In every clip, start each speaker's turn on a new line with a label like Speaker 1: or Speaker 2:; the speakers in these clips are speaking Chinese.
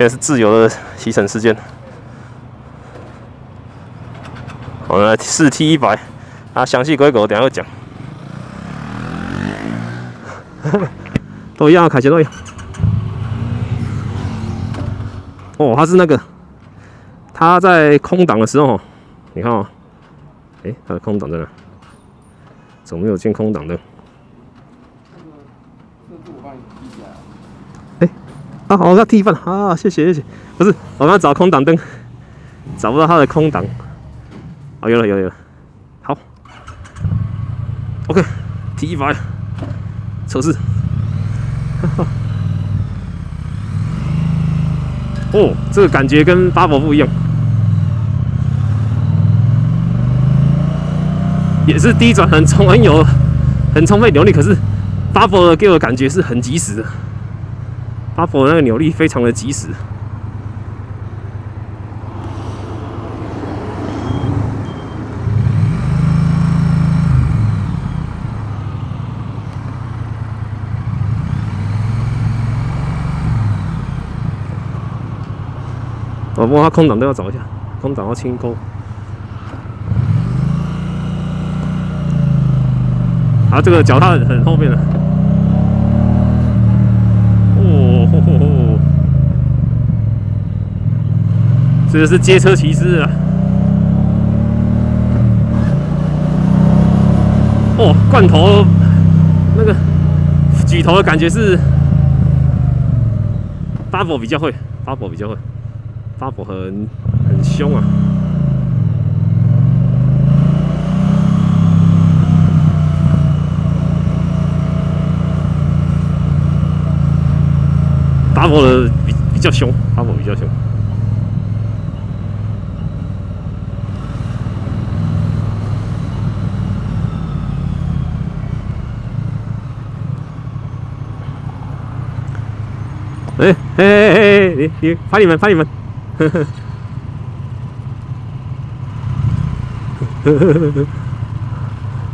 Speaker 1: 现在是自由的骑乘时间。我们来试 T 一百，啊，详细规格我等下会讲。都一样，凯旋都一样。哦，它是那个，它在空档的时候，你看哦，哎，它的空档在哪？怎么没有进空档的？哎，啊，好，要替换啊，谢谢谢谢。不是，我刚找空档灯，找不到它的空档。哦，有了有了有了，好，OK，踢一百测试，哦，这个感觉跟巴博不一样，也是低转很充很有很充沛扭力，可是巴博的给我的感觉是很及时的，巴博那个扭力非常的及时。我摸它空档都要找一下，空档要清空。啊，这个脚踏很后面了。哦，这个是街车骑士啊。哦，罐头那个举头的感觉是巴博比较会，巴博比较会。，Bubble 很很凶啊！发火的比比较凶，发火比较凶。哎哎哎哎！你你拍你们拍你们！呵呵，呵呵呵呵，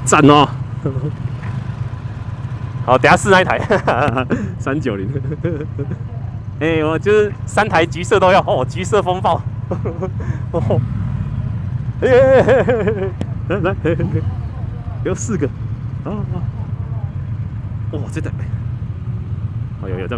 Speaker 1: 赞哦！好，等下试那一台，哈哈哈三九零。哎，我就是三台橘色都要哦，橘色风暴。哦，哎哎哎哎，来来，有四个。啊啊！哇，这台，哦有有在。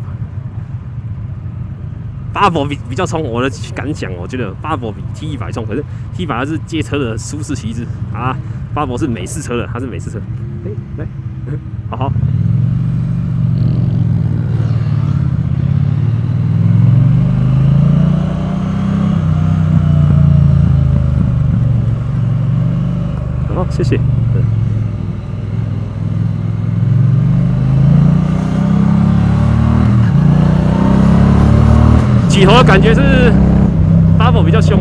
Speaker 1: 巴博比比较冲，我的感想，我觉得巴博比 T 一百冲，可是 T 一百它是街车的舒适旗帜啊，巴博是美式车的，它是美式车。哎，来，好好，好，谢谢。起头的感觉是巴博比较凶，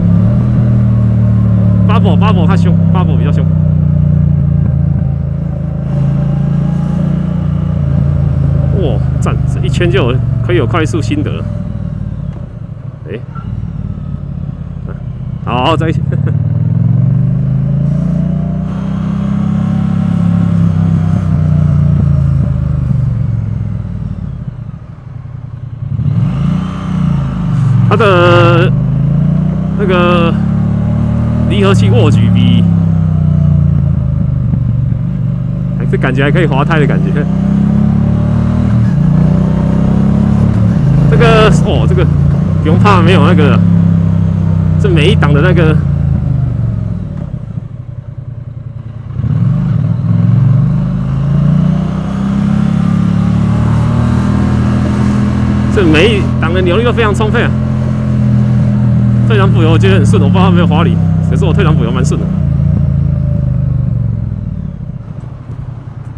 Speaker 1: 巴博巴博它凶，巴博比较凶。哇，站！这一圈就有可以有快速心得。哎，好，在一起。它的那个离合器握距比还是感觉还可以滑胎的感觉。这个哦，这个不用怕，没有那个，这每一档的那个，这每一档的扭力都非常充沛啊。退档补油我觉得很顺，我不知道它没有滑离，可是我退档补油蛮顺的。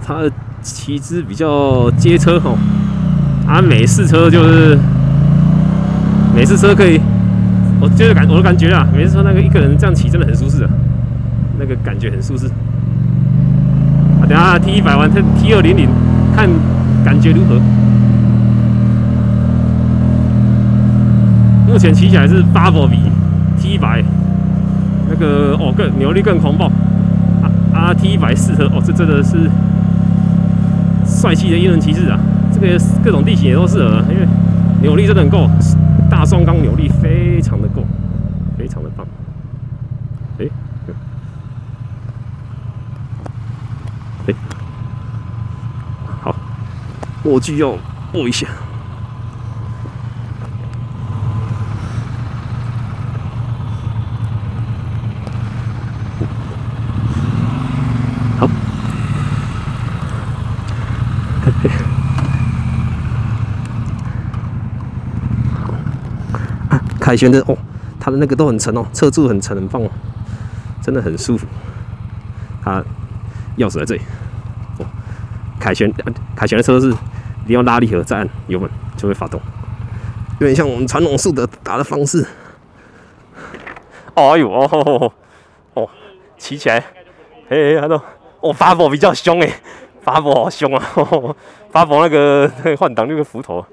Speaker 1: 它的骑姿比较街车吼，啊美式车就是美式车可以，我就是感我的感觉啊，美式车那个一个人这样骑真的很舒适啊，那个感觉很舒适。啊，等下 T 一百完 T T 二零零，看感觉如何？目前骑起来是八博比 T 一百，那个哦更扭力更狂暴啊啊 T 一百适合哦，这真的是帅气的英伦骑士啊！这个各种地形也都适合，因为扭力真的很够，大双缸扭力非常的够，非常的棒。哎，哎，好，握具要握一下。凯旋的哦，它的那个都很沉哦，侧柱很沉很棒哦，真的很舒服。它钥匙在这里哦。凯旋凯旋的车是一定要拉力盒再按油门就会发动，有点像我们传统速的打的方式。哦呦哦哦哦，骑起来，哎，他说哦，发博比较凶哎，发博好凶啊，发博那个换挡那个斧头。